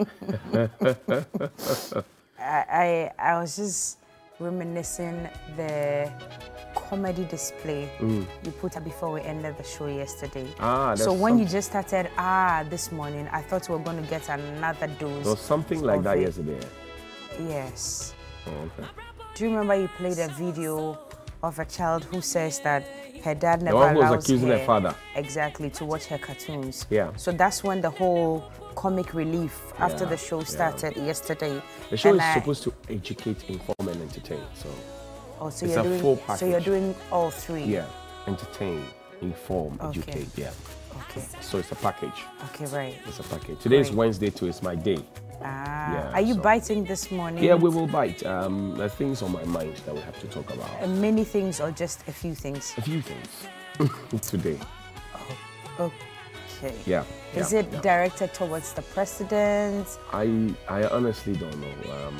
I, I I was just reminiscing the comedy display Mm. you put up before we ended the show yesterday. Ah, so when you just started ah this morning, I thought we were going to get another dose. There was something like that it. yesterday. Yes. Oh, okay. Do you remember you played a video of a child who says that her dad never one who was allows accusing her her father. exactly to watch her cartoons. Yeah. So that's when the whole comic relief after Yeah, the show yeah. started yesterday. The show And is I- supposed to educate, inform, and entertain. So, Oh, so it's you're a doing full so you're doing all three. yeah, entertain, inform, Okay. educate. Yeah. Okay. So it's a package. Okay, right. It's a package. Today is Wednesday too. It's my day. Ah. Yeah, Are you so- biting this morning? Yeah, we will bite. Um, there are things on my mind that we have to talk about. Uh, Many things or just a few things? A few things today. Okay. Yeah. Is yeah, it yeah. directed towards the president? I I honestly don't know. Um,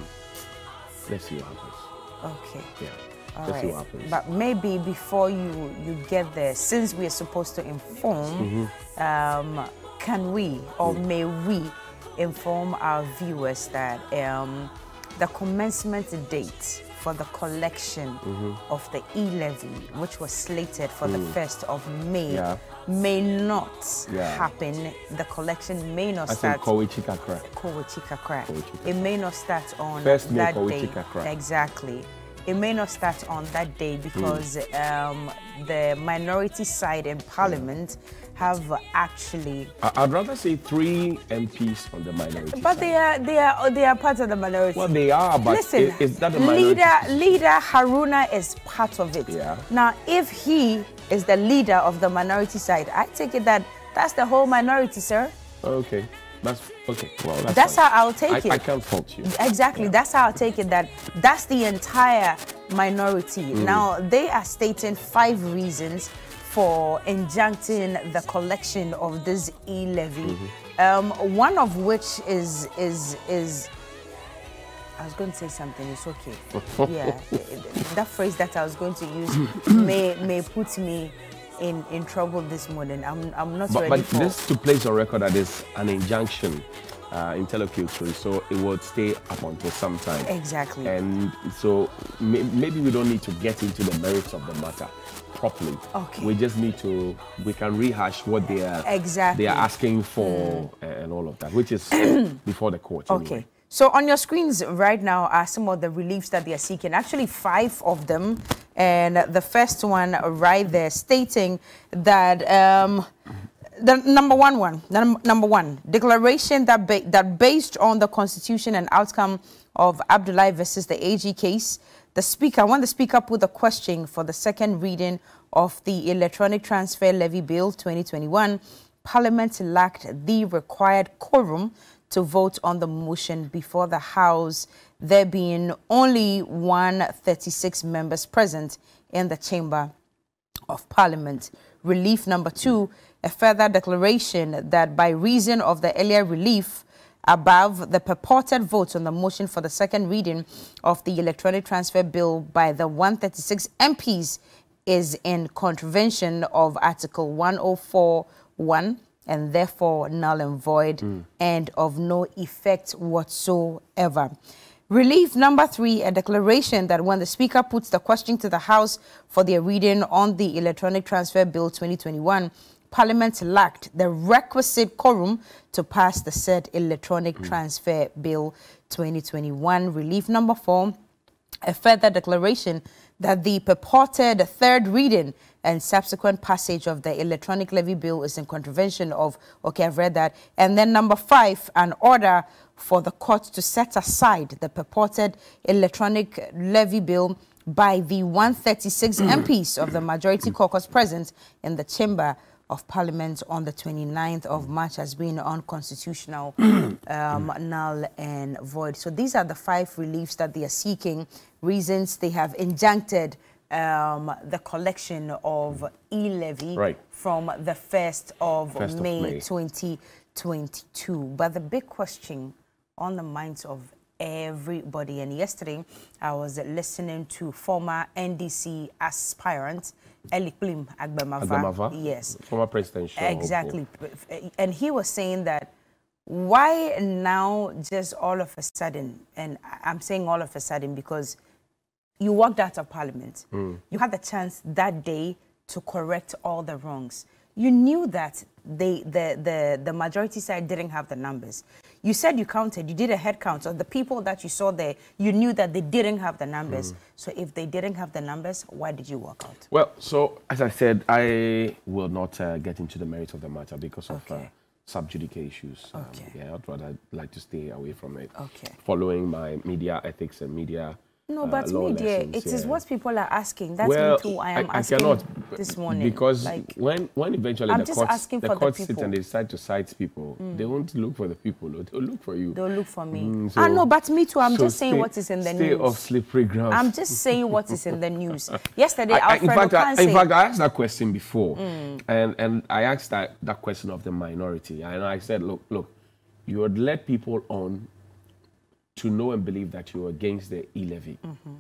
let's see what happens. Okay. Yeah. All let's see right. what happens. But maybe before you you get there, since we are supposed to inform, Mm-hmm. um, can we or Mm. may we inform our viewers that um, the commencement date for the collection Mm-hmm. of the e-levy, which was slated for the 1st of May, Mm. Yeah. May not Yeah. happen. The collection may not I start. Kowe Chikakra. Kowachikakra. Kowachikakra. It may not start on First that day. Exactly. It may not start on that day because Hmm. um, the minority side in parliament have actually. I'd rather say three MPs on the minority. But side. they are they are they are part of the minority. Well, they are, but Listen, is that the minority? leader leader Haruna is part of it. Yeah. Now, if he is the leader of the minority side, I take it that that's the whole minority, sir. Okay, that's okay. Well, that's, That's how I'll take I, it. I can't fault you. Exactly. That's how I'll take it. That that's the entire minority. Mm. Now they are stating five reasons for injuncting the collection of this e-levy. Mm-hmm. Um, one of which is is is. I was going to say something. It's okay. yeah, that phrase that I was going to use may may put me in in trouble this morning. I'm I'm not But, ready but for. this to place on record that is an injunction, uh, interlocutory, so it would stay up until some time. Exactly. And so may, maybe we don't need to get into the merits of the matter properly. Okay. We just need to, we can rehash what they are, Exactly. they are asking for and all of that, which is before the court. Okay. anyway. So on your screens right now are some of the reliefs that they are seeking. Actually, five of them. And the first one right there stating that um, the number one one, num- number one, declaration that ba- that based on the constitution and outcome of Abdulai versus the AG case, the speaker, want the speaker put the question for the second reading of the Electronic Transfer Levy Bill 2021. Parliament lacked the required quorum to vote on the motion before the House, there being only 136 members present in the chamber of Parliament. Relief number two, a further declaration that by reason of the earlier relief above the purported vote on the motion for the second reading of the electronic transfer bill by the 136 MPs is in contravention of Article 104.1 and therefore null and void hmm. and of no effect whatsoever. Relief number three, a declaration that when the Speaker puts the question to the House for their reading on the Electronic Transfer Bill 2021, Parliament lacked the requisite quorum to pass the said Electronic hmm. Transfer Bill 2021. Relief number four, a further declaration that the purported third reading and subsequent passage of the electronic levy bill is in contravention of, okay, I've read that. And then number five, an order for the court to set aside the purported electronic levy bill by the 136 MPs of the majority caucus present in the chamber of Parliament on the 29th of March has been unconstitutional, um, null and void. So these are the five reliefs that they are seeking, reasons they have injuncted um, the collection of e-levy Right. from the 1st of, 1st of May, May. 2022. But the big question on the minds of everybody, and yesterday I was listening to former NDC aspirant Elikplim Agbemava. Agbemava, Yes. former presidential. Exactly. And he was saying that Why now, just all of a sudden, and I'm saying all of a sudden because you walked out of parliament. Hmm. You had the chance that day to correct all the wrongs. You knew that they, the, the, the majority side didn't have the numbers. You said you counted, you did a head count of the people that you saw there. You knew that they didn't have the numbers. So if they didn't have the numbers, why did you walk out? Well, so as I said, I will not uh, get into the merits of the matter because of uh, Okay. sub judice issues. Um, Okay. Yeah, I'd rather like to stay away from it. Okay. Following my media ethics and media. No, uh, but media, lessons, it is what people are asking. That's well, me too. I am I, asking cannot this morning. because like, when when eventually I'm the just courts asking the for the courts sit and they decide to cite people, they won't look for the people. They'll look for you. they'll look for me. Mm, I so- know, but me too. I'm so just saying what is in the stay news. off slippery ground. I'm just saying what is in the news. Yesterday, I- I- in fact, I, in fact, I asked that question before, Mm. and and I asked that that question of the minority, and I said, look, look, you would let people on to know and believe that you're against the e levy. Mm-hmm.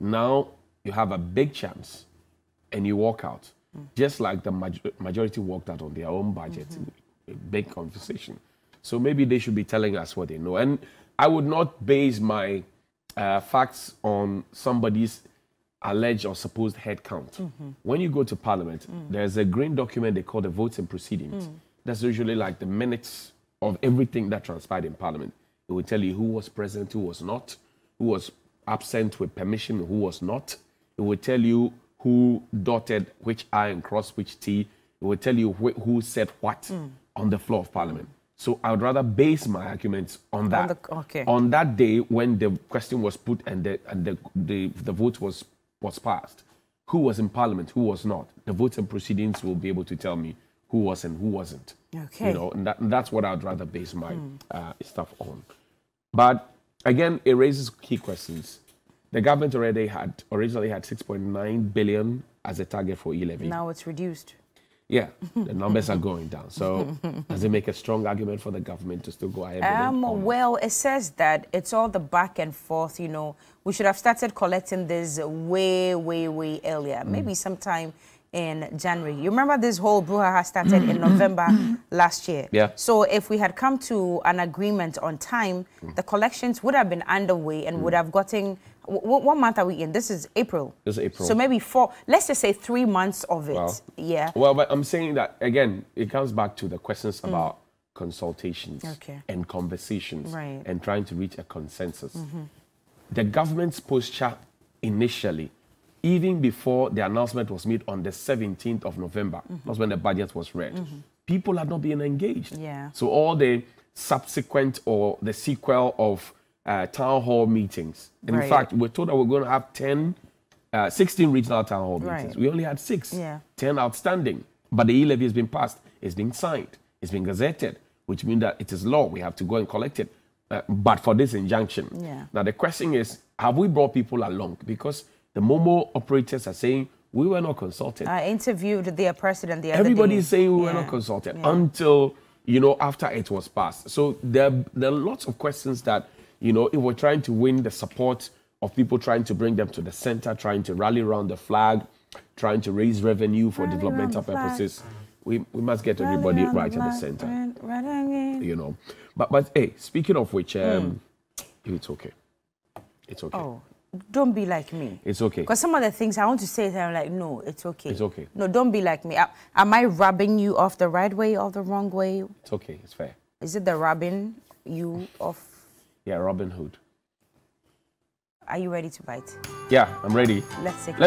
Now you have a big chance, and you walk out, mm. just like the maj- majority walked out on their own budget. Mm-hmm. A big conversation. So maybe they should be telling us what they know. And I would not base my uh, facts on somebody's alleged or supposed head count. Mm-hmm. When you go to parliament, mm. there's a green document they call the votes and proceedings. Mm. That's usually like the minutes of everything that transpired in parliament. It will tell you who was present, who was not, who was absent with permission, who was not. It will tell you who dotted which I and crossed which T. It will tell you wh- who said what hmm. on the floor of parliament. So I would rather base my arguments on that. the- okay. On that day when the question was put and the and the, the, the vote was was passed, who was in parliament, who was not. The votes and proceedings will be able to tell me who was and who wasn't. Okay. You know, and, that, and that's what I'd rather base my uh, stuff on. But again, it raises key questions. The government already had originally had 6.9 billion as a target for e-levy. now it's reduced. Yeah, the numbers are going down. So does it make a strong argument for the government to still go ahead it? Um, well, it says that it's all the back and forth. You know, we should have started collecting this way, way, way earlier. Maybe sometime in January. You remember this whole brouhaha started in mm, mm, November mm, last year. Yeah. So if we had come to an agreement on time, the collections would have been underway and would have gotten. wh- wh- What month are we in? This is April. This is April. So maybe four. Let's just say three months of it. Wow. Yeah. Well, but I'm saying that again, it comes back to the questions about consultations Mm. Okay. and conversations Right. And trying to reach a consensus. Mm-hmm. The government's posture initially, even before the announcement was made on the 17th of November, Mm-hmm. that's when the budget was read, people had not been engaged. Yeah. So all the subsequent or the sequel of uh, town hall meetings. Right. In fact, we're told that we're going to have 10, uh, 16 regional town hall Right. meetings. We only had six. Yeah. 10 outstanding. But the e-levy has been passed. It's been signed. It's been gazetted, which means that it is law. We have to go and collect it. Uh, but for this injunction. Yeah. Now, the question is, have we brought people along? Because the Momo operators are saying, we were not consulted. I interviewed their president the other Everybody is saying we were not consulted Yeah. until, you know, after it was passed. So there, there are lots of questions that, you know, if we're trying to win the support of people trying to bring them to the center, trying to rally around the flag, trying to raise revenue for Rally developmental around the flag. purposes, we, we must get everybody right in the center, you know. But, but hey, speaking of which, um, it's okay. It's okay. Oh, don't be like me. It's okay. Because some of the things I want to say, I'm like, no, it's okay. It's okay. No, don't be like me. A- Am I rubbing you off the right way or the wrong way? It's okay. It's fair. Is it the rubbing you off? Yeah, Robin Hood. Are you ready to bite? Yeah, I'm ready. Let's take